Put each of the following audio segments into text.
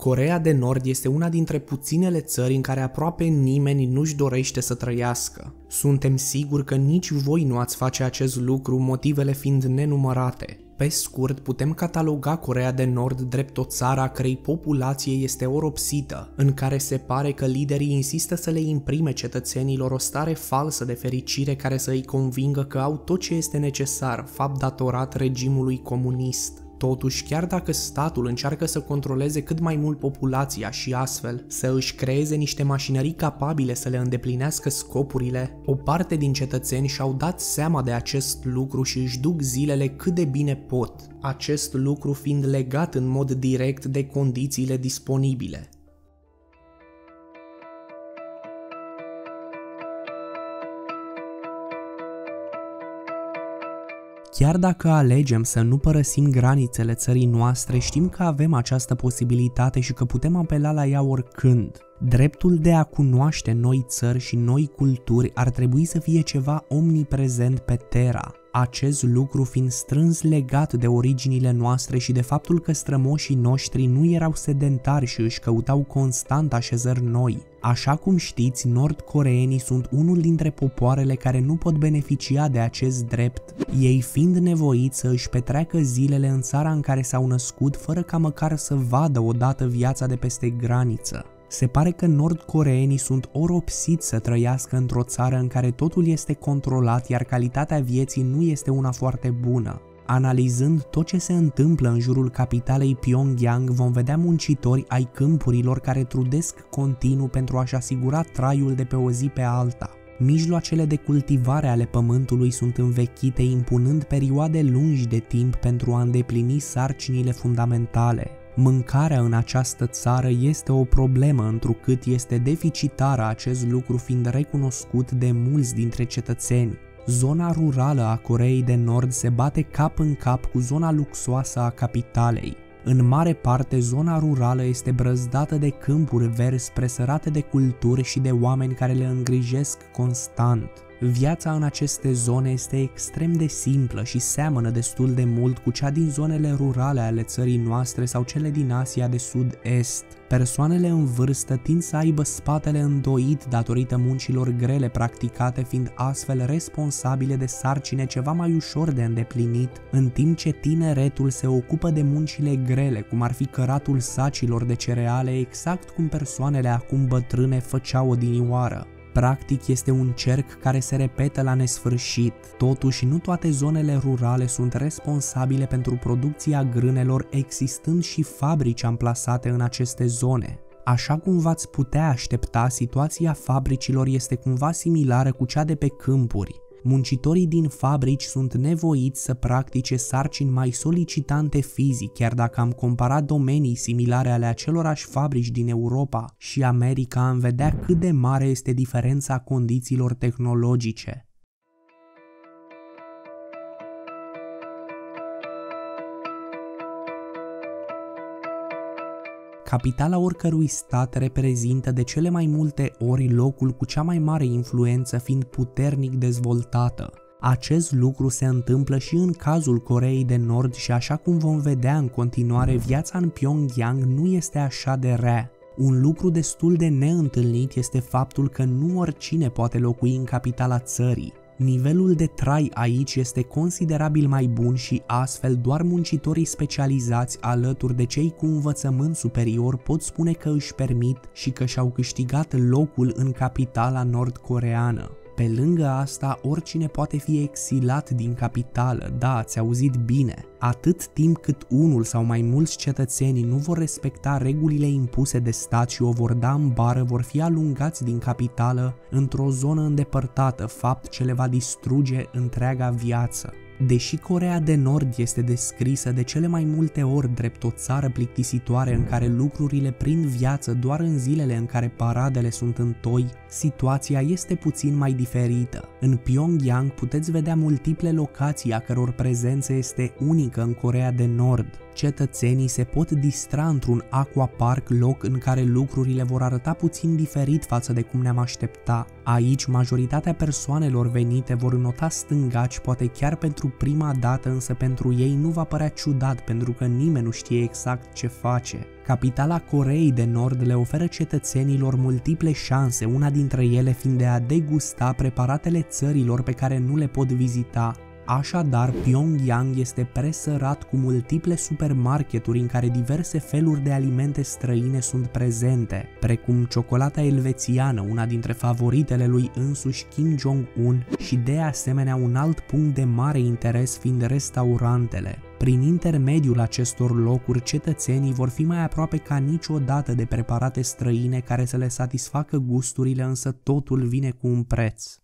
Corea de Nord este una dintre puținele țări în care aproape nimeni nu-și dorește să trăiască. Suntem siguri că nici voi nu ați face acest lucru, motivele fiind nenumărate. Pe scurt, putem cataloga Corea de Nord drept o țară a cărei populație este oropsită, în care se pare că liderii insistă să le imprime cetățenilor o stare falsă de fericire care să îi convingă că au tot ce este necesar, fapt datorat regimului comunist. Totuși, chiar dacă statul încearcă să controleze cât mai mult populația și astfel să își creeze niște mașinării capabile să le îndeplinească scopurile, o parte din cetățeni și-au dat seama de acest lucru și își duc zilele cât de bine pot, acest lucru fiind legat în mod direct de condițiile disponibile. Chiar dacă alegem să nu părăsim granițele țării noastre, știm că avem această posibilitate și că putem apela la ea oricând. Dreptul de a cunoaște noi țări și noi culturi ar trebui să fie ceva omniprezent pe Terra, acest lucru fiind strâns legat de originile noastre și de faptul că strămoșii noștri nu erau sedentari și își căutau constant așezări noi. Așa cum știți, nordcoreenii sunt unul dintre popoarele care nu pot beneficia de acest drept, ei fiind nevoiți să își petreacă zilele în țara în care s-au născut fără ca măcar să vadă odată viața de peste graniță. Se pare că nordcoreenii sunt oropsiți să trăiască într-o țară în care totul este controlat, iar calitatea vieții nu este una foarte bună. Analizând tot ce se întâmplă în jurul capitalei Pyongyang, vom vedea muncitori ai câmpurilor care trudesc continuu pentru a-și asigura traiul de pe o zi pe alta. Mijloacele de cultivare ale pământului sunt învechite, impunând perioade lungi de timp pentru a îndeplini sarcinile fundamentale. Mâncarea în această țară este o problemă întrucât este deficitară acest lucru fiind recunoscut de mulți dintre cetățeni. Zona rurală a Coreei de Nord se bate cap în cap cu zona luxoasă a capitalei. În mare parte, zona rurală este brăzdată de câmpuri verzi presărate de culturi și de oameni care le îngrijesc constant. Viața în aceste zone este extrem de simplă și seamănă destul de mult cu cea din zonele rurale ale țării noastre sau cele din Asia de Sud-Est. Persoanele în vârstă tind să aibă spatele îndoit datorită muncilor grele practicate, fiind astfel responsabile de sarcine ceva mai ușor de îndeplinit, în timp ce tineretul se ocupă de muncile grele, cum ar fi căratul sacilor de cereale, exact cum persoanele acum bătrâne făceau odinioară. Practic este un cerc care se repetă la nesfârșit. Totuși, nu toate zonele rurale sunt responsabile pentru producția grânelor, existând și fabrici amplasate în aceste zone. Așa cum v-ați putea aștepta, situația fabricilor este cumva similară cu cea de pe câmpuri. Muncitorii din fabrici sunt nevoiți să practice sarcini mai solicitante fizic, chiar dacă am comparat domenii similare ale acelorași fabrici din Europa și America, am vedea cât de mare este diferența condițiilor tehnologice. Capitala oricărui stat reprezintă de cele mai multe ori locul cu cea mai mare influență fiind puternic dezvoltată. Acest lucru se întâmplă și în cazul Coreei de Nord și așa cum vom vedea în continuare, viața în Pyongyang nu este așa de rea. Un lucru destul de neîntâlnit este faptul că nu oricine poate locui în capitala țării. Nivelul de trai aici este considerabil mai bun și astfel doar muncitorii specializați alături de cei cu învățământ superior pot spune că își permit și că și-au câștigat locul în capitala nord-coreană. Pe lângă asta, oricine poate fi exilat din capitală, da, ați auzit bine. Atât timp cât unul sau mai mulți cetățeni nu vor respecta regulile impuse de stat și o vor da în bară, vor fi alungați din capitală într-o zonă îndepărtată, fapt ce le va distruge întreaga viață. Deși Corea de Nord este descrisă de cele mai multe ori drept o țară plictisitoare în care lucrurile prind viață doar în zilele în care paradele sunt în toi, situația este puțin mai diferită. În Pyongyang puteți vedea multiple locații a căror prezență este unică în Corea de Nord. Cetățenii se pot distra într-un aquapark, loc în care lucrurile vor arăta puțin diferit față de cum ne-am aștepta. Aici, majoritatea persoanelor venite vor nota stângaci, poate chiar pentru prima dată, însă pentru ei nu va părea ciudat pentru că nimeni nu știe exact ce face. Capitala Coreei de Nord le oferă cetățenilor multiple șanse, una dintre ele fiind de a degusta preparatele țărilor pe care nu le pot vizita. Așadar, Pyongyang este presărat cu multiple supermarketuri în care diverse feluri de alimente străine sunt prezente, precum ciocolata elvețiană, una dintre favoritele lui însuși Kim Jong-un și de asemenea un alt punct de mare interes fiind restaurantele. Prin intermediul acestor locuri, cetățenii vor fi mai aproape ca niciodată de preparate străine care să le satisfacă gusturile, însă totul vine cu un preț.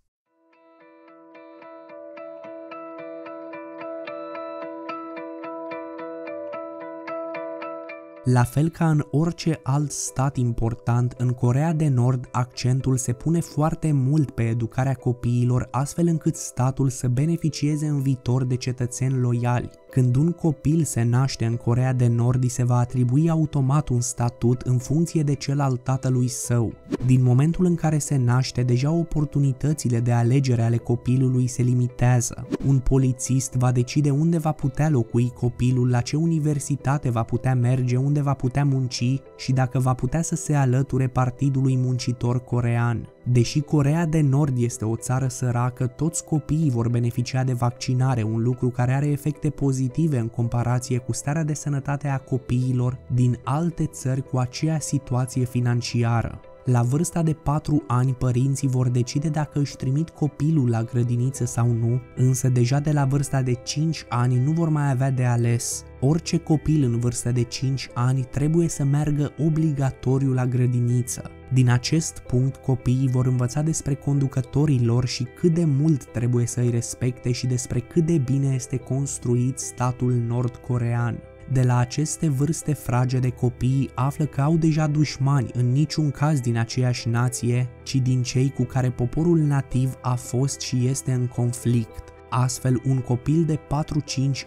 La fel ca în orice alt stat important, în Corea de Nord accentul se pune foarte mult pe educarea copiilor astfel încât statul să beneficieze în viitor de cetățeni loiali. Când un copil se naște în Corea de Nord, îi se va atribui automat un statut în funcție de cel al tatălui său. Din momentul în care se naște, deja oportunitățile de alegere ale copilului se limitează. Un polițist va decide unde va putea locui copilul, la ce universitate va putea merge, unde va putea munci și dacă va putea să se alăture Partidului Muncitor Corean. Deși Corea de Nord este o țară săracă, toți copiii vor beneficia de vaccinare, un lucru care are efecte pozitive în comparație cu starea de sănătate a copiilor din alte țări cu aceeași situație financiară. La vârsta de 4 ani, părinții vor decide dacă își trimit copilul la grădiniță sau nu, însă deja de la vârsta de 5 ani nu vor mai avea de ales. Orice copil în vârstă de 5 ani trebuie să meargă obligatoriu la grădiniță. Din acest punct, copiii vor învăța despre conducătorii lor și cât de mult trebuie să îi respecte și despre cât de bine este construit statul nord-corean. De la aceste vârste fragede copiii află că au deja dușmani, în niciun caz din aceeași nație, ci din cei cu care poporul nativ a fost și este în conflict. Astfel, un copil de 4-5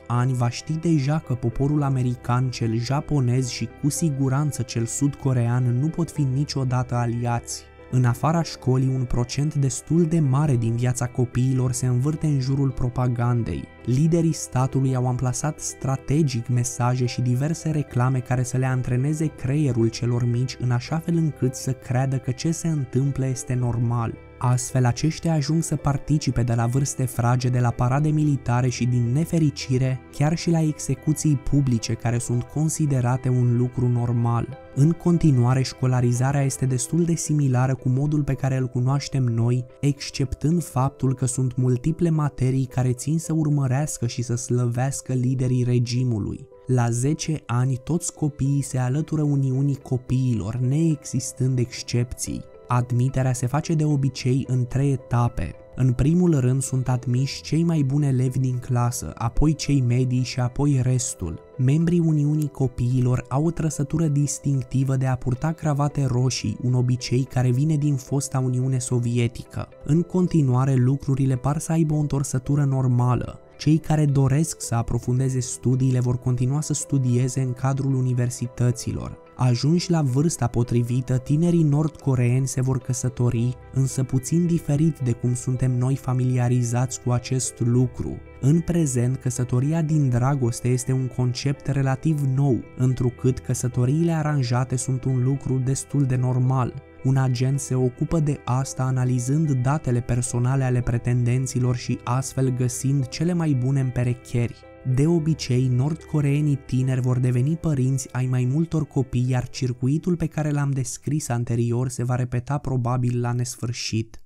ani va ști deja că poporul american, cel japonez și cu siguranță cel sud-corean nu pot fi niciodată aliați. În afara școlii, un procent destul de mare din viața copiilor se învârte în jurul propagandei. Liderii statului au amplasat strategic mesaje și diverse reclame care să le antreneze creierul celor mici în așa fel încât să creadă că ce se întâmplă este normal. Astfel, aceștia ajung să participe de la vârste fragede la parade militare și, din nefericire, chiar și la execuții publice care sunt considerate un lucru normal. În continuare, școlarizarea este destul de similară cu modul pe care îl cunoaștem noi, exceptând faptul că sunt multiple materii care țin să urmărească și să slăvească liderii regimului. La 10 ani, toți copiii se alătură Uniunii Copiilor, neexistând excepții. Admiterea se face de obicei în trei etape. În primul rând sunt admiși cei mai buni elevi din clasă, apoi cei medii și apoi restul. Membrii Uniunii Copiilor au o trăsătură distinctivă de a purta cravate roșii, un obicei care vine din fosta Uniune Sovietică. În continuare, lucrurile par să aibă o întorsătură normală. Cei care doresc să aprofundeze studiile vor continua să studieze în cadrul universităților. Ajunși la vârsta potrivită, tinerii nord-coreeni se vor căsători, însă puțin diferit de cum suntem noi familiarizați cu acest lucru. În prezent, căsătoria din dragoste este un concept relativ nou, întrucât căsătoriile aranjate sunt un lucru destul de normal. Un agent se ocupă de asta analizând datele personale ale pretendenților și astfel găsind cele mai bune împerecheri. De obicei, nordcoreenii tineri vor deveni părinți ai mai multor copii, iar circuitul pe care l-am descris anterior se va repeta probabil la nesfârșit.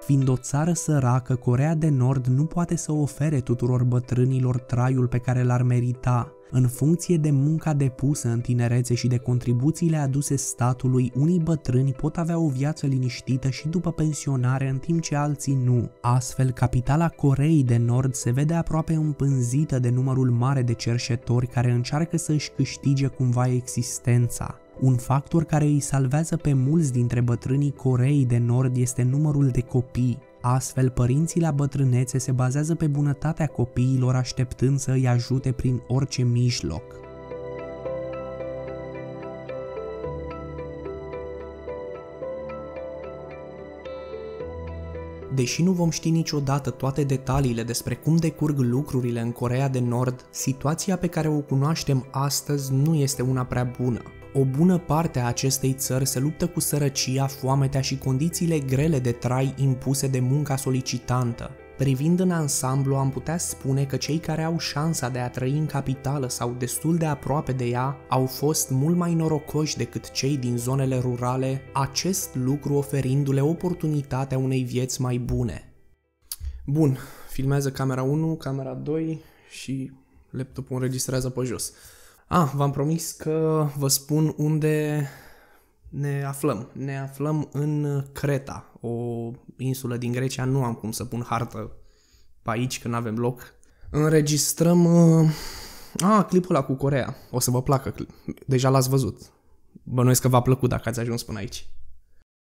Fiind o țară săracă, Corea de Nord nu poate să ofere tuturor bătrânilor traiul pe care l-ar merita. În funcție de munca depusă în tinerețe și de contribuțiile aduse statului, unii bătrâni pot avea o viață liniștită și după pensionare, în timp ce alții nu. Astfel, capitala Coreei de Nord se vede aproape împânzită de numărul mare de cerșetori care încearcă să își câștige cumva existența. Un factor care îi salvează pe mulți dintre bătrânii Coreei de Nord este numărul de copii. Astfel, părinții la bătrânețe se bazează pe bunătatea copiilor așteptând să îi ajute prin orice mijloc. Deși nu vom ști niciodată toate detaliile despre cum decurg lucrurile în Corea de Nord, situația pe care o cunoaștem astăzi nu este una prea bună. O bună parte a acestei țări se luptă cu sărăcia, foametea și condițiile grele de trai impuse de munca solicitantă. Privind în ansamblu, am putea spune că cei care au șansa de a trăi în capitală sau destul de aproape de ea au fost mult mai norocoși decât cei din zonele rurale, acest lucru oferindu-le oportunitatea unei vieți mai bune. Bun, filmează camera 1, camera 2 și laptopul înregistrează pe jos. Ah, v-am promis că vă spun unde ne aflăm. Ne aflăm în Creta, o insulă din Grecia. Nu am cum să pun hartă pe aici, că nu avem loc. Înregistrăm... Uh... Ah, clipul ăla cu Corea. O să vă placă. Deja l-ați văzut. Bănuiesc că v-a plăcut dacă ați ajuns până aici.